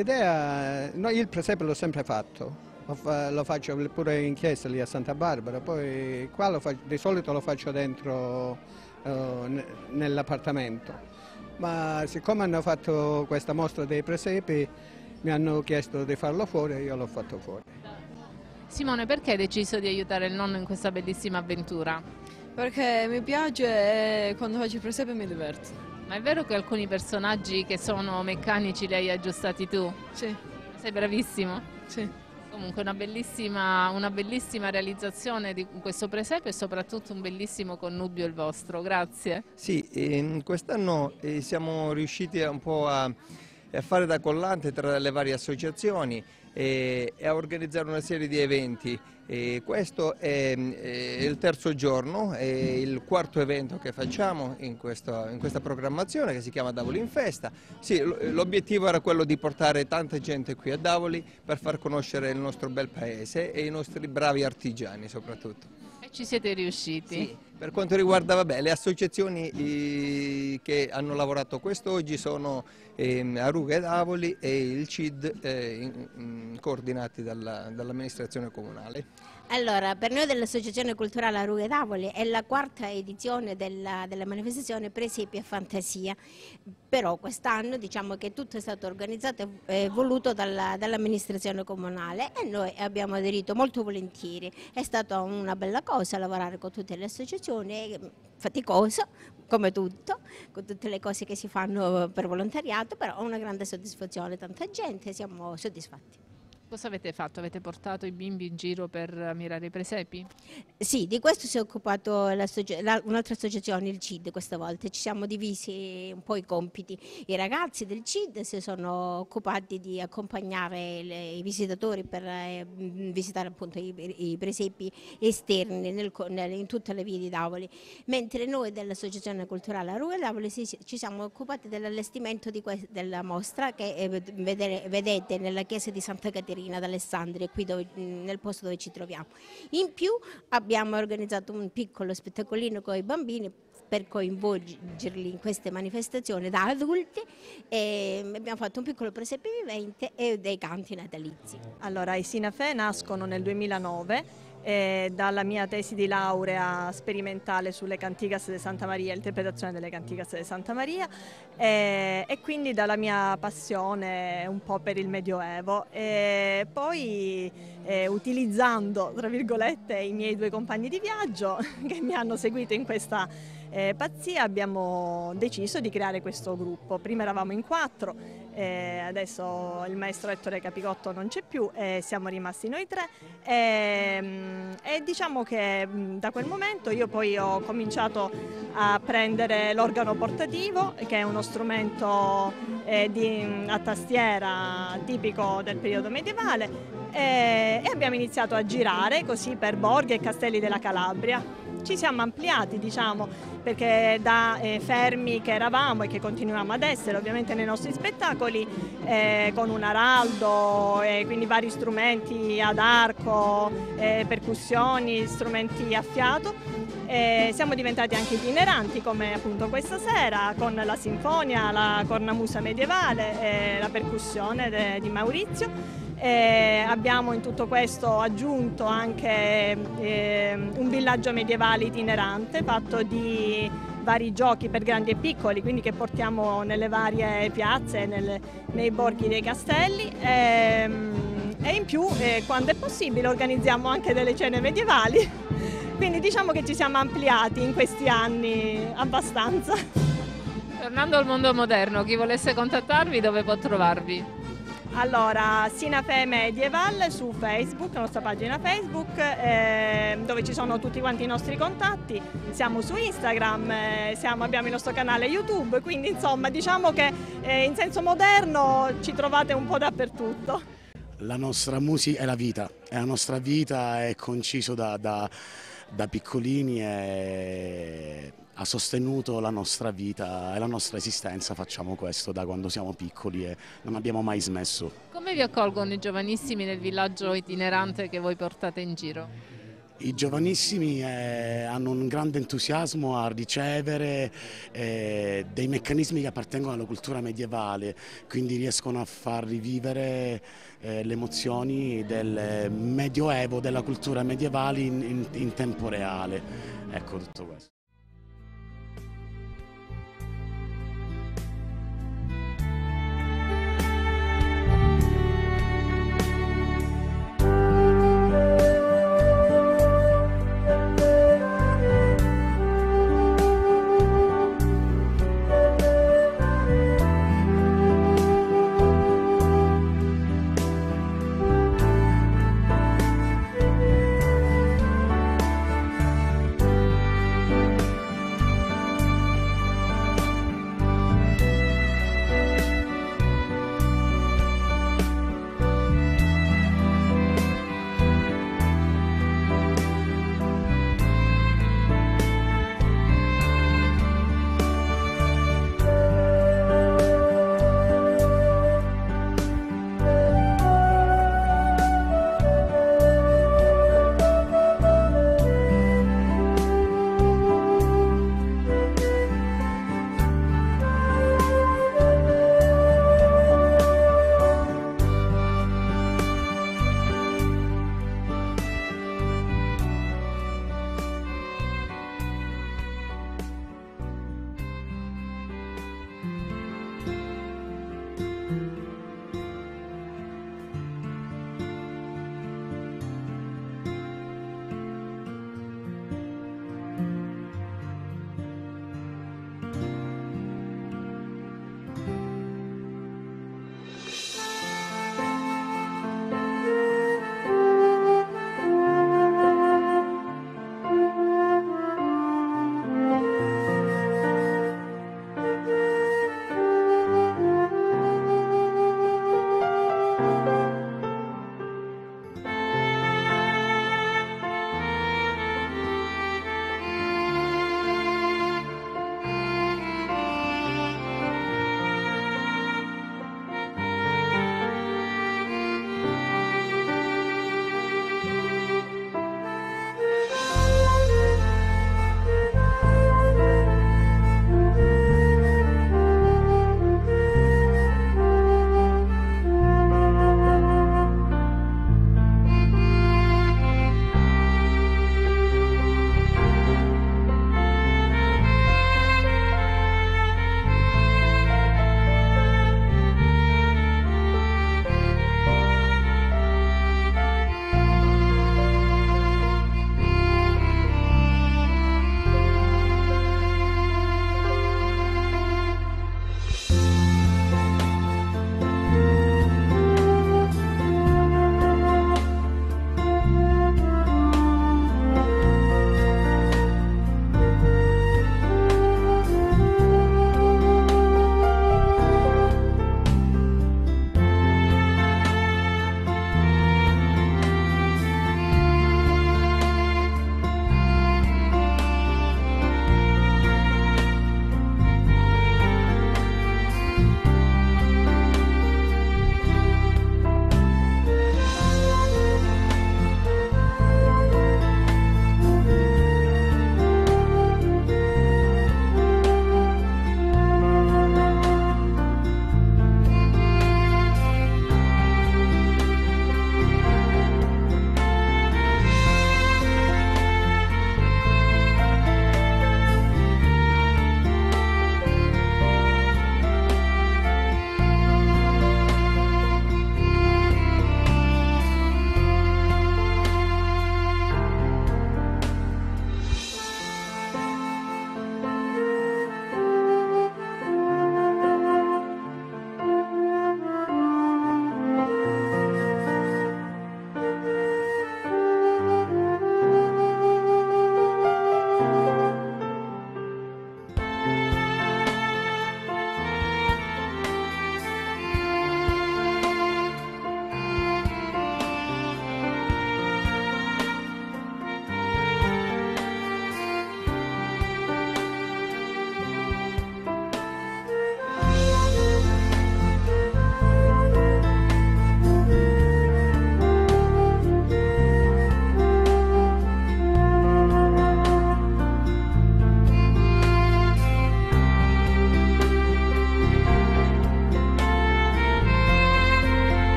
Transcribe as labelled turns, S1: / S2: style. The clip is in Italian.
S1: L'idea, no, io il presepe l'ho sempre fatto, lo faccio pure in chiesa lì a Santa Barbara, poi qua faccio, di solito lo faccio dentro uh, nell'appartamento, ma siccome hanno fatto questa mostra dei presepi mi hanno chiesto di farlo fuori e io l'ho fatto fuori.
S2: Simone, perché hai deciso di aiutare il nonno in questa bellissima avventura?
S3: Perché mi piace e quando faccio il presepe mi diverto.
S2: Ma è vero che alcuni personaggi che sono meccanici li hai aggiustati tu?
S3: Sì.
S2: Sei bravissimo?
S3: Sì.
S2: Comunque una bellissima, una bellissima realizzazione di questo presepe e soprattutto un bellissimo connubio il vostro, grazie.
S4: Sì, quest'anno eh, siamo riusciti un po' a, a fare da collante tra le varie associazioni e, e a organizzare una serie di eventi. E questo è, è, il terzo giorno, è il quarto evento che facciamo in, questo, in questa programmazione che si chiama Davoli in Festa. Sì, l'obiettivo era quello di portare tanta gente qui a Davoli per far conoscere il nostro bel paese e i nostri bravi artigiani soprattutto.
S2: E ci siete riusciti?
S4: Sì. Per quanto riguarda vabbè, le associazioni eh, che hanno lavorato quest'oggi sono eh, Aruga ed Avoli e il CID eh, in, in, coordinati dall'amministrazione dall comunale.
S5: Allora, per noi dell'Associazione Culturale Aruga ed Avoli è la quarta edizione della, della manifestazione Presepi e Fantasia, però quest'anno diciamo che tutto è stato organizzato e voluto dall'amministrazione comunale e noi abbiamo aderito molto volentieri. È stata una bella cosa lavorare con tutte le associazioni, faticoso come tutto, con tutte le cose che si fanno per volontariato, però una grande soddisfazione, tanta gente, siamo soddisfatti.
S2: Cosa avete fatto? Avete portato i bimbi in giro per mirare i presepi?
S5: Sì, di questo si è occupato un'altra associazione, il CID questa volta. Ci siamo divisi un po' i compiti. I ragazzi del CID si sono occupati di accompagnare le, i visitatori per eh, visitare appunto i, i presepi esterni nel, nel, in tutte le vie di Davoli, mentre noi dell'Associazione Culturale Arue Davoli si, ci siamo occupati dell'allestimento della mostra che eh, vedere, vedete nella chiesa di Santa Caterina Caterina d'Alessandria, qui dove, nel posto dove ci troviamo. In più abbiamo organizzato un piccolo spettacolino con i bambini per coinvolgerli in queste manifestazioni da adulti e abbiamo fatto un piccolo presepe vivente e dei canti natalizi.
S6: Allora, i Sinafè nascono nel 2009 eh, dalla mia tesi di laurea sperimentale sulle canticas di Santa Maria, interpretazione delle canticas di Santa Maria eh, e quindi dalla mia passione un po' per il Medioevo. E poi eh, utilizzando, tra virgolette, i miei due compagni di viaggio che mi hanno seguito in questa eh, pazzia abbiamo deciso di creare questo gruppo. Prima eravamo in quattro, eh, adesso il maestro Ettore Capicotto non c'è più e siamo rimasti noi tre. E, ehm, e, diciamo che da quel momento io poi ho cominciato a prendere l'organo portativo che è uno strumento eh, di, a tastiera tipico del periodo medievale e, e abbiamo iniziato a girare così per borghi e castelli della Calabria ci siamo ampliati diciamo perché da eh, fermi che eravamo e che continuiamo ad essere ovviamente nei nostri spettacoli eh, con un araldo e quindi vari strumenti ad arco, eh, percussioni, strumenti a fiato. Siamo diventati anche itineranti come appunto questa sera con la sinfonia, la cornamusa medievale e la percussione di Maurizio eh, abbiamo in tutto questo aggiunto anche eh, un villaggio medievale itinerante fatto di vari giochi per grandi e piccoli, quindi che portiamo nelle varie piazze, nelle, nei borghi dei castelli. Ehm, e in più, eh, quando è possibile, organizziamo anche delle cene medievali. Quindi diciamo che ci siamo ampliati in questi anni abbastanza.
S2: Tornando al mondo moderno, chi volesse contattarvi dove può trovarvi?
S6: Allora, Sinafe Medieval su Facebook, la nostra pagina Facebook, eh, dove ci sono tutti quanti i nostri contatti. Siamo su Instagram, eh, siamo, abbiamo il nostro canale YouTube, quindi insomma diciamo che eh, in senso moderno ci trovate un po' dappertutto.
S7: La nostra musica è la vita, è la nostra vita, è conciso da, da, da piccolini e ha sostenuto la nostra vita e la nostra esistenza, facciamo questo da quando siamo piccoli e non abbiamo mai smesso.
S2: Come vi accolgono i giovanissimi nel villaggio itinerante che voi portate in giro?
S7: I giovanissimi eh, hanno un grande entusiasmo a ricevere eh, dei meccanismi che appartengono alla cultura medievale, quindi riescono a far rivivere eh, le emozioni del medioevo, della cultura medievale in, in, in tempo reale. Ecco tutto questo.